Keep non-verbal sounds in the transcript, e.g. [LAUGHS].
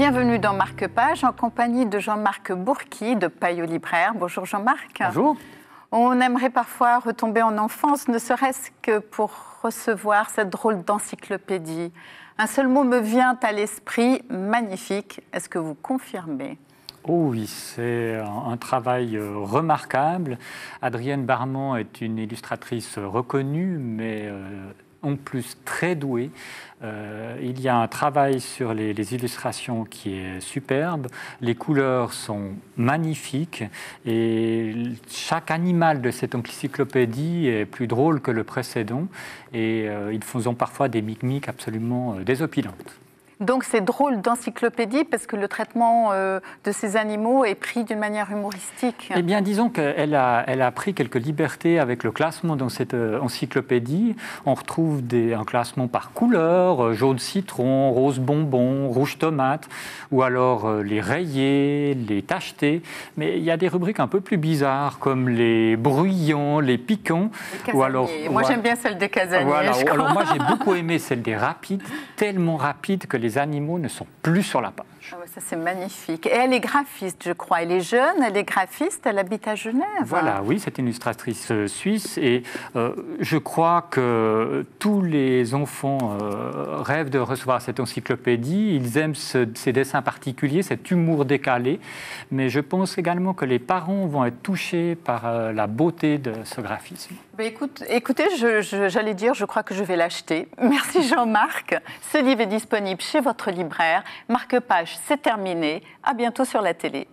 Bienvenue dans Marque Page en compagnie de Jean-Marc Bourqui de Payot Libraire. Bonjour Jean-Marc. Bonjour. On aimerait parfois retomber en enfance, ne serait-ce que pour recevoir cette drôle d'encyclopédie. Un seul mot me vient à l'esprit, magnifique. Est-ce que vous confirmez? Oh oui, c'est un, travail euh, remarquable. Adrienne Barman est une illustratrice reconnue, mais euh, en plus très douée. Euh, il y a un travail sur les, illustrations qui est superbe. Les couleurs sont magnifiques et chaque animal de cette encyclopédie est plus drôle que le précédent et ils font parfois des mimiques absolument désopilantes. Donc c'est drôle d'encyclopédie parce que le traitement euh, de ces animaux est pris d'une manière humoristique. Eh bien, disons qu'elle a, elle a pris quelques libertés avec le classement dans cette euh, encyclopédie. On retrouve des, un classement par couleur, euh, jaune citron, rose bonbon, rouge tomate, ou alors les rayés, les tachetés. Mais il y a des rubriques un peu plus bizarres comme les bruyants, les piquants. ou alors, moi j'aime bien celle des casaniers. Voilà. Alors moi j'ai beaucoup [LAUGHS] aimé celle des rapides, tellement rapides que les les animaux ne sont plus sur la page. Ah ça c'est magnifique. Et elle est graphiste, je crois. Elle est jeune, elle est graphiste, elle habite à Genève. Voilà, oui, c'est une illustratrice euh, suisse. Et euh, je crois que tous les enfants euh, rêvent de recevoir cette encyclopédie. Ils aiment ces dessins particuliers, cet humour décalé. Mais je pense également que les parents vont être touchés par la beauté de ce graphisme. Écoute, écoutez, j'allais dire, je crois que je vais l'acheter. [LAUGHS] Merci Jean-Marc. Ce livre est disponible votre libraire. Marque-page, c'est terminé. À bientôt sur la télé.